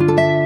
you